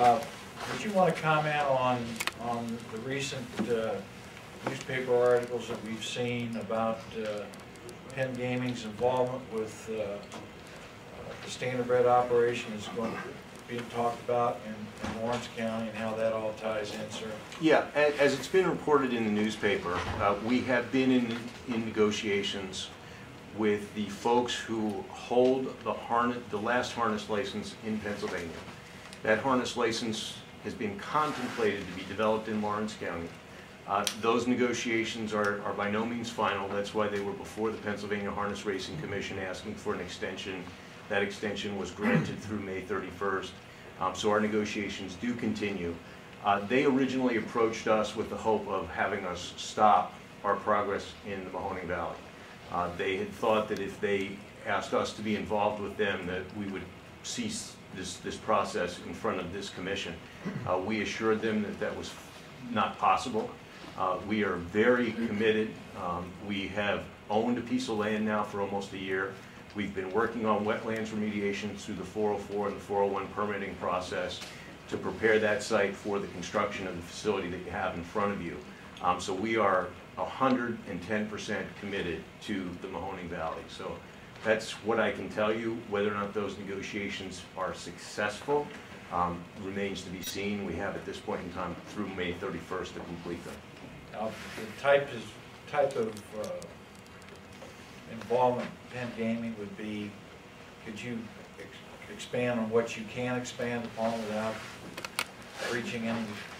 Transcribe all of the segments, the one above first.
Uh, Would you want to comment on, on the recent uh, newspaper articles that we've seen about uh, Penn Gaming's involvement with uh, uh, the standardbred operation is going, to being talked about in in Lawrence County and how that all ties in, sir? Yeah, as it's been reported in the newspaper, uh, we have been in, in negotiations with the folks who hold the harness, the last harness license in Pennsylvania. That harness license has been contemplated to be developed in Lawrence County. Uh, Those negotiations are, are by no means final, that's why they were before the Pennsylvania Harness Racing Commission asking for an extension. That extension was granted through May 31st. Um, So our negotiations do continue. Uh, They originally approached us with the hope of having us stop our progress in the Mahoning Valley. Uh, They had thought that if they asked us to be involved with them, that we would cease this, this process in front of this commission. Uh, We assured them that that was not possible. Uh, We are very committed. Um, We have owned a piece of land now for almost a year. We've been working on wetlands remediation through the 404 and the 401 permitting process to prepare that site for the construction of the facility that you have in front of you. Um, So we are 110% committed to the Mahoning Valley. So that's what I can tell you. Whether or not those negotiations are successful um, remains to be seen. We have at this point in time through May 31st to complete them. Now, the type is, type of uh, involvement Penn Gaming would be, could you ex- expand on what you can expand upon without reaching any?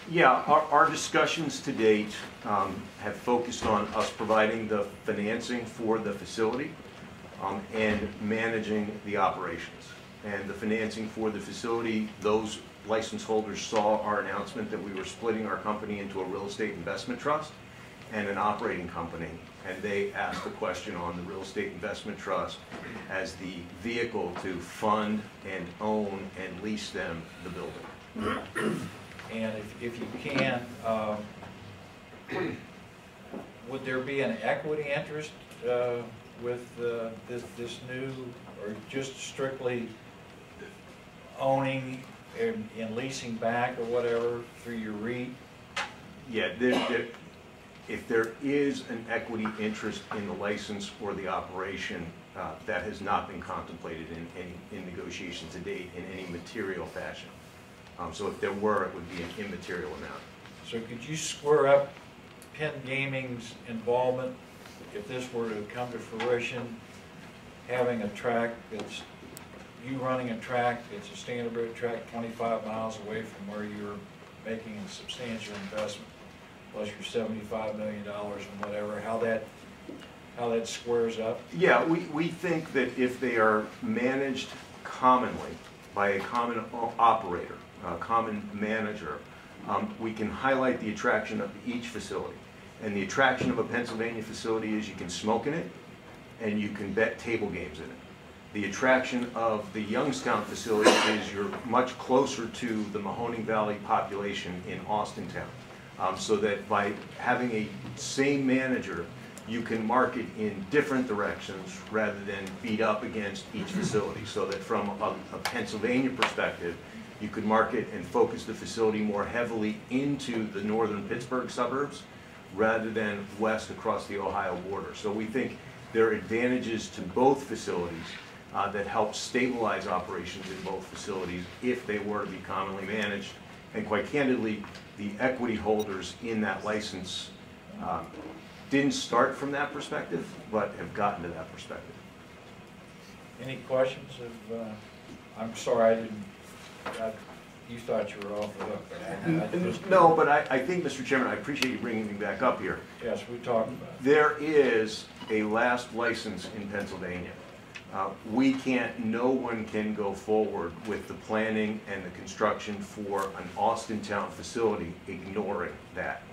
Yeah, our, our discussions to date um, have focused on us providing the financing for the facility um, and managing the operations. And the financing for the facility, those license holders saw our announcement that we were splitting our company into a real estate investment trust and an operating company. And they asked the question on the real estate investment trust as the vehicle to fund and own and lease them the building. And if, if you can, um, would there be an equity interest uh, with uh, this, this new, or just strictly owning and and leasing back or whatever through your REIT? Yeah, there, there, if there is an equity interest in the license or the operation, uh, that has not been contemplated in any, in negotiations to date in any material fashion. Um, so if there were, it would be an immaterial amount. So could you square up Penn Gaming's involvement, if this were to come to fruition, having a track that's, you running a track that's a standard track twenty-five miles away from where you're making a substantial investment, plus your seventy-five million dollars and whatever, how that, how that squares up? Yeah, we, we think that if they are managed commonly by a common operator, a common manager, um, we can highlight the attraction of each facility. And the attraction of a Pennsylvania facility is you can smoke in it and you can bet table games in it. The attraction of the Youngstown facility is you're much closer to the Mahoning Valley population in Austintown. Um, so that by having a same manager, you can market in different directions rather than beat up against each facility. So that from a a Pennsylvania perspective, you could market and focus the facility more heavily into the northern Pittsburgh suburbs rather than west across the Ohio border. So we think there are advantages to both facilities uh, that help stabilize operations in both facilities if they were to be commonly managed. And quite candidly, the equity holders in that license um, didn't start from that perspective, but have gotten to that perspective. Any questions of, uh, I'm sorry, I didn't, I- you thought you were off the hook. I- I just- No, but I, I think, Mr. Chairman, I appreciate you bringing me back up here. Yes, we talked about it. There is a last license in Pennsylvania. Uh, We can't, no one can go forward with the planning and the construction for an Austintown facility ignoring that.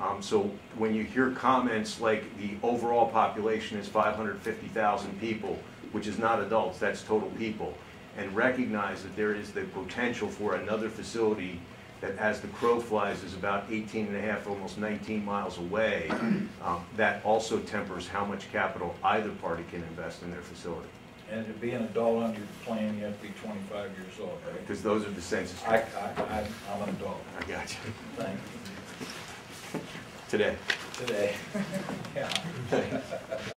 Um, So when you hear comments like the overall population is 550,000 people, which is not adults, that's total people, and recognize that there is the potential for another facility that as the crow flies is about 18 and a half, almost 19 miles away, um, that also tempers how much capital either party can invest in their facility. And to be an adult under the plan, you have to be twenty-five years old, right? Because those are the census. I, I, I- I'm an adult, I got you. thank you, Today. today. Yeah.